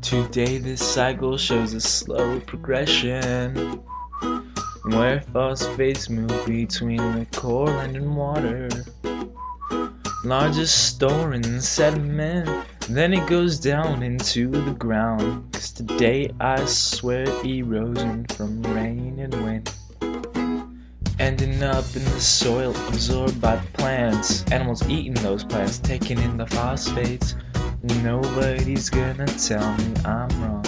Today this cycle shows a slow progression. Where phosphates move between the core land and water. Largest store in sediment. Then it goes down into the ground. Cause today I swear erosion from rain and wind. Ending up in the soil absorbed by plants. Animals eating those plants taking in the phosphates Nobody's gonna tell me I'm wrong.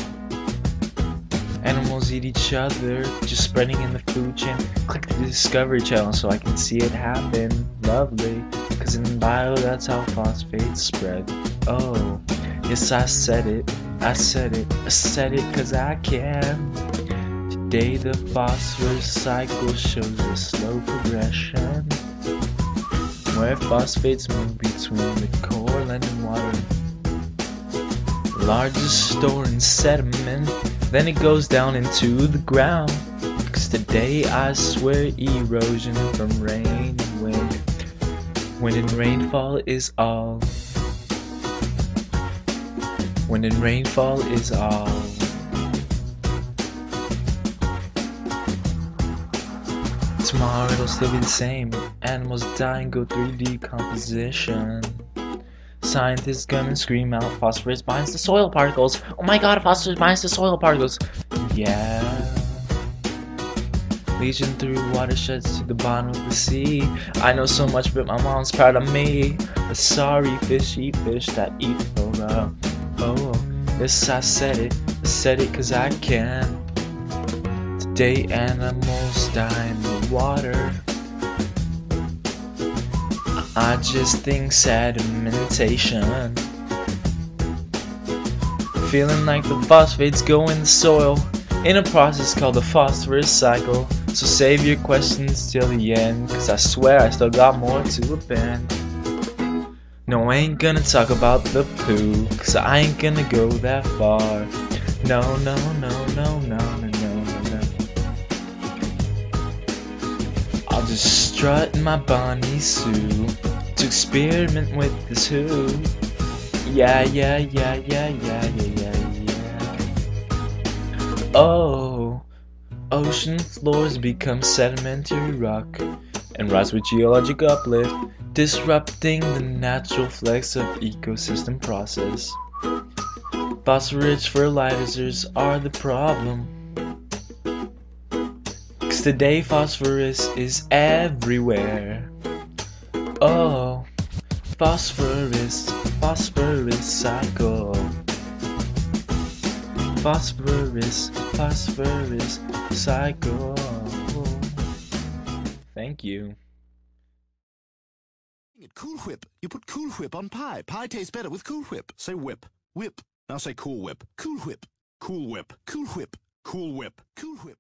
Animals eat each other, just spreading in the food chain. Click the Discovery Channel so I can see it happen. Lovely, cause in bio that's how phosphates spread. Oh, yes, I said it, I said it, I said it cause I can. Today the phosphorus cycle shows a slow progression. Where phosphates move between the land, and water largest store in sediment. Then it goes down into the ground. Cause today I swear erosion from rain and wind. Wind and rainfall is all. Wind and rainfall is all. Tomorrow it'll still be the same. Animals die and go through decomposition. Scientists come and scream out phosphorus binds to soil particles. Oh my god, phosphorus binds to soil particles. Yeah. Leeching through watersheds to the bottom of the sea. I know so much, but my mom's proud of me. A sorry fish eat fish that eat flora. Oh, yes, I said it. I said it cause I can. Today animals die in the water. I just think sedimentation. Feeling like the phosphates go in the soil in a process called the phosphorus cycle. So save your questions till the end, cause I swear I still got more to append. No, I ain't gonna talk about the poo, cause I ain't gonna go that far. No, no, no, no, no, no. I'll just strut in my Bonnie Sue to experiment with this who. Yeah, yeah, yeah, yeah, yeah, yeah, yeah, yeah. Oh, ocean floors become sedimentary rock and rise with geologic uplift, disrupting the natural flex of ecosystem process. Phosphorus fertilizers are the problem. Today phosphorus is everywhere. Oh, phosphorus, phosphorus cycle. Phosphorus, phosphorus cycle. Thank you. Cool Whip. You put Cool Whip on pie. Pie tastes better with Cool Whip. Say whip. Whip. Now say Cool Whip. Cool Whip. Cool Whip. Cool Whip. Cool Whip. Cool Whip.